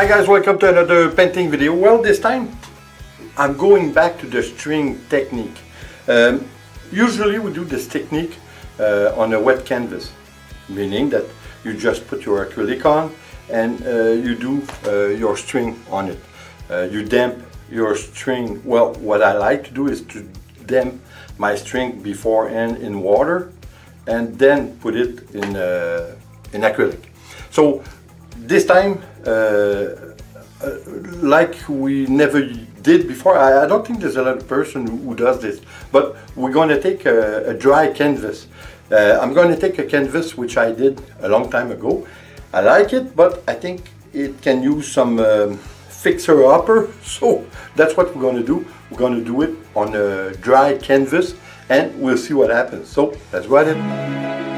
Hi guys, welcome to another painting video. Well, this time I'm going back to the string technique. Um, usually we do this technique uh, on a wet canvas, meaning that you just put your acrylic on and uh, you do uh, your string on it. Uh, you damp your string, well what I like to do is to damp my string beforehand in water and then put it in, uh, in acrylic. So this time, like we never did before, I, I, don't think there's a lot of person who, who does this, but we're going to take a, a dry canvas. Uh, I'm going to take a canvas which I did a long time ago. I like it, but I think it can use some um, fixer-upper, so that's what we're going to do. We're going to do it on a dry canvas and we'll see what happens. So let's go ahead.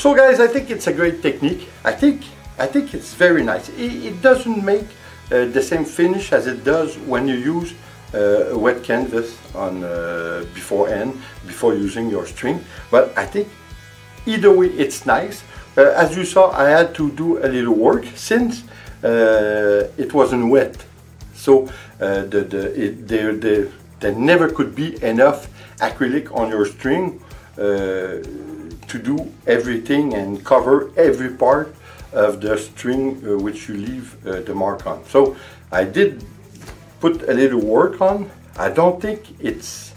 So guys, I think it's a great technique. I think I think it's very nice. It, it doesn't make uh, the same finish as it does when you use uh, a wet canvas on uh, beforehand, before using your string. But I think either way it's nice. Uh, as you saw, I had to do a little work since uh, it wasn't wet. So uh, the, the, it, there, there, there never could be enough acrylic on your string to do everything and cover every part of the string uh, which you leave uh, the mark on. So I did put a little work on. I don't think it's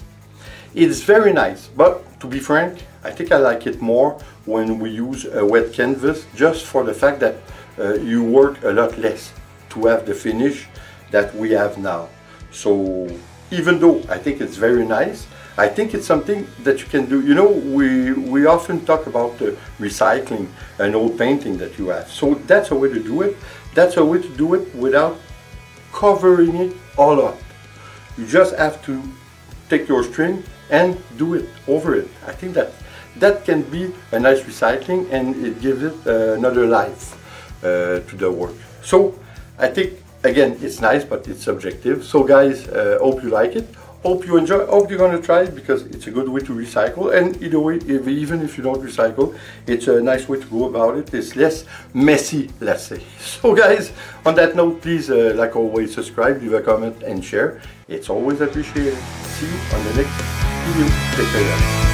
it's very nice, but to be frank, I think I like it more when we use a wet canvas just for the fact that uh, you work a lot less to have the finish that we have now. So even though I think it's very nice, I think it's something that you can do. You know, we, we often talk about uh, recycling an old painting that you have. So that's a way to do it. That's a way to do it without covering it all up. You just have to take your string and do it over it. I think that that can be a nice recycling and it gives it uh, another life uh, to the work. So I think again it's nice but it's subjective. So guys, uh, hope you like it. Hope you enjoy. Hope you're gonna try it because it's a good way to recycle. And either way, if, even if you don't recycle, it's a nice way to go about it. It's less messy, let's say. So guys, on that note, please, uh, like always, subscribe, leave a comment, and share. It's always appreciated. See you on the next video. Take care.